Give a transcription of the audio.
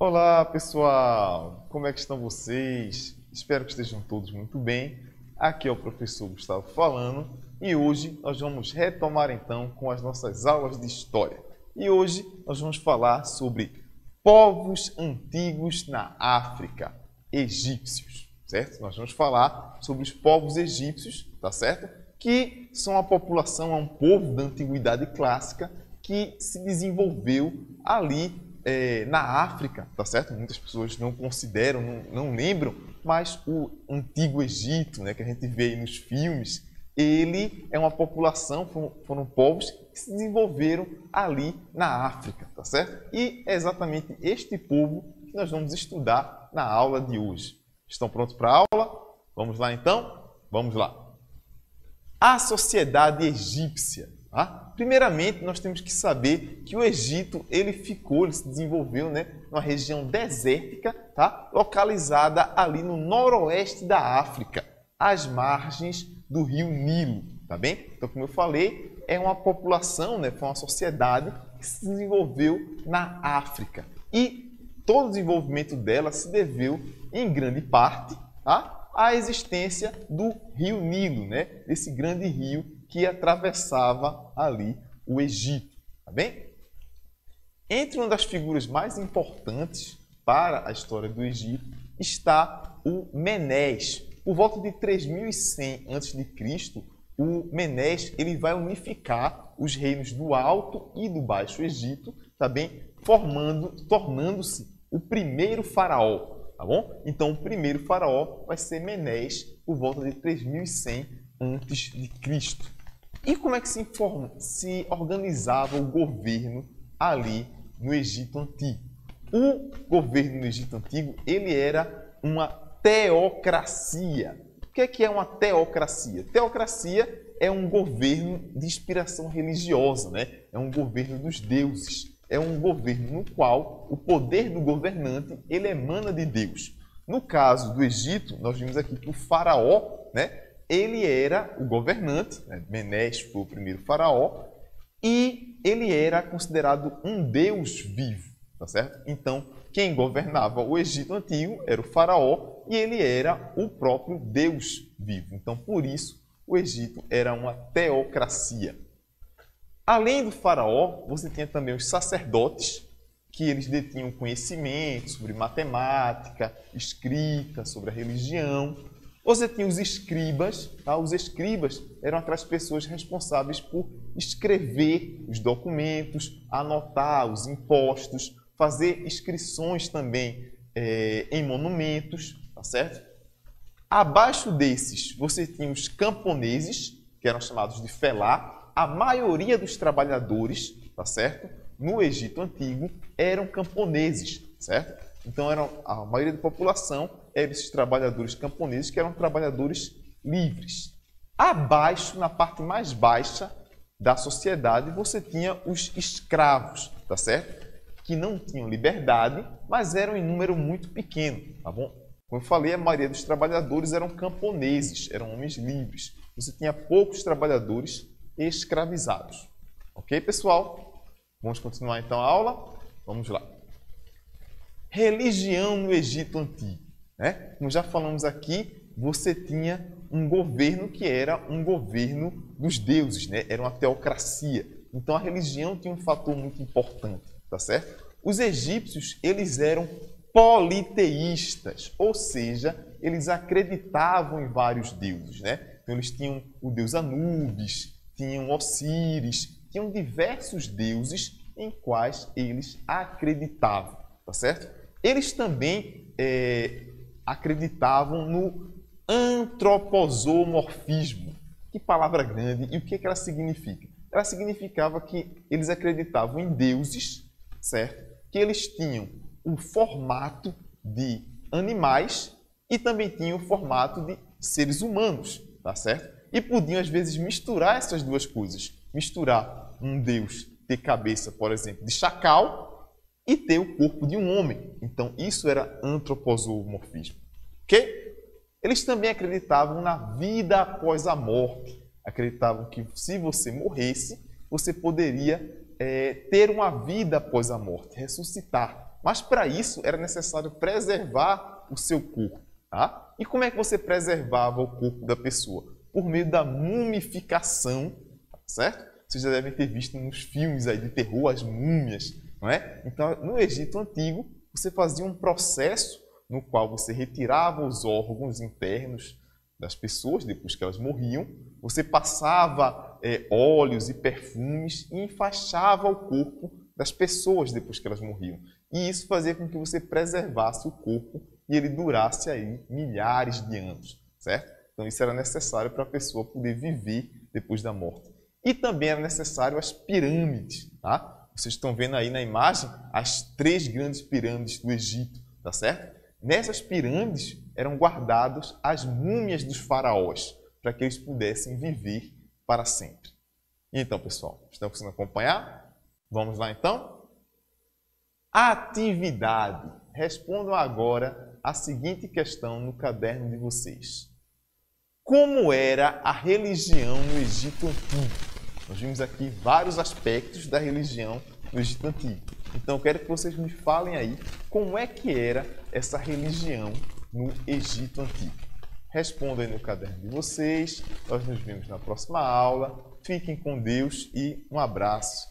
Olá, pessoal! Como é que estão vocês? Espero que estejam todos muito bem. Aqui é o professor Gustavo falando e hoje nós vamos retomar então com as nossas aulas de história. E hoje nós vamos falar sobre povos antigos na África, egípcios, certo? Nós vamos falar sobre os povos egípcios, tá certo? Que são a população, é um povo da antiguidade clássica que se desenvolveu ali é, na África, tá certo? Muitas pessoas não consideram, não, não lembram, mas o antigo Egito, né, que a gente vê nos filmes, ele é uma população, foram, foram, povos que se desenvolveram ali na África, tá certo? E é exatamente este povo que nós vamos estudar na aula de hoje. Estão prontos para a aula? Vamos lá então? Vamos lá. A sociedade egípcia. Tá? Primeiramente, nós temos que saber que o Egito ele ficou, ele se desenvolveu né, numa região desértica, tá? localizada ali no noroeste da África, às margens do rio Nilo, tá bem? Então, como eu falei, é uma população, né, foi uma sociedade que se desenvolveu na África. E todo o desenvolvimento dela se deveu, em grande parte, tá, à existência do rio Nilo, né, esse grande rio que atravessava ali o Egito, tá bem? Entre uma das figuras mais importantes para a história do Egito está o Menés, por volta de 3100 a.C., o Menés ele vai unificar os reinos do Alto e do Baixo Egito, tá bem? Formando, tornando-se o primeiro faraó, tá bom? Então, o primeiro faraó vai ser Menés por volta de 3100 a.C. E como é que se, informa, se organizava o governo ali no Egito Antigo? O governo no Egito Antigo, ele era uma teocracia. O que é, é uma teocracia? Teocracia é um governo de inspiração religiosa, né? é um governo dos deuses. É um governo no qual o poder do governante ele emana de Deus. No caso do Egito, nós vimos aqui que o faraó, né, ele era o governante, né, Menes foi o primeiro faraó, e ele era considerado um deus vivo, tá certo? Então, quem governava o Egito antigo era o faraó e ele era o próprio Deus vivo. Então, por isso, o Egito era uma teocracia. Além do faraó, você tinha também os sacerdotes, que eles detinham conhecimento sobre matemática, escrita, sobre a religião. Você tinha os escribas, tá? os escribas eram aquelas pessoas responsáveis por escrever os documentos, anotar os impostos, fazer inscrições também é, em monumentos, tá certo? Abaixo desses, você tinha os camponeses, que eram chamados de felá. A maioria dos trabalhadores, tá certo? No Egito Antigo, eram camponeses, certo? Então, eram, a maioria da população eram esses trabalhadores camponeses, que eram trabalhadores livres. Abaixo, na parte mais baixa da sociedade, você tinha os escravos, tá certo? que não tinham liberdade, mas eram em número muito pequeno, tá bom? Como eu falei, a maioria dos trabalhadores eram camponeses, eram homens livres. Você tinha poucos trabalhadores escravizados. Ok, pessoal? Vamos continuar então a aula? Vamos lá. Religião no Egito Antigo. Né? Como já falamos aqui, você tinha um governo que era um governo dos deuses, né? era uma teocracia. Então a religião tinha um fator muito importante tá certo? Os egípcios, eles eram politeístas, ou seja, eles acreditavam em vários deuses, né? Então eles tinham o deus Anubis, tinham Osíris, tinham diversos deuses em quais eles acreditavam, tá certo? Eles também é, acreditavam no antroposomorfismo. Que palavra grande! E o que, é que ela significa? Ela significava que eles acreditavam em deuses certo? Que eles tinham o formato de animais e também tinham o formato de seres humanos, tá certo? E podiam às vezes misturar essas duas coisas, misturar um deus ter cabeça, por exemplo, de chacal e ter o corpo de um homem. Então isso era antroposomorfismo. OK? Eles também acreditavam na vida após a morte. Acreditavam que se você morresse, você poderia é, ter uma vida após a morte, ressuscitar. Mas para isso era necessário preservar o seu corpo. Tá? E como é que você preservava o corpo da pessoa? Por meio da mumificação, certo? Vocês já devem ter visto nos filmes aí de terror as múmias, não é? Então, no Egito Antigo, você fazia um processo no qual você retirava os órgãos internos das pessoas depois que elas morriam, você passava é, óleos e perfumes e enfaixava o corpo das pessoas depois que elas morriam. E isso fazia com que você preservasse o corpo e ele durasse aí milhares de anos, certo? Então isso era necessário para a pessoa poder viver depois da morte. E também era necessário as pirâmides, tá? Vocês estão vendo aí na imagem as três grandes pirâmides do Egito, tá certo? Nessas pirâmides eram guardadas as múmias dos faraós, para que eles pudessem viver para sempre. Então, pessoal, estão conseguindo acompanhar? Vamos lá então? Atividade. Respondam agora a seguinte questão no caderno de vocês. Como era a religião no Egito Antigo? Nós vimos aqui vários aspectos da religião no Egito Antigo. Então, eu quero que vocês me falem aí como é que era essa religião no Egito Antigo. Respondam aí no caderno de vocês. Nós nos vemos na próxima aula. Fiquem com Deus e um abraço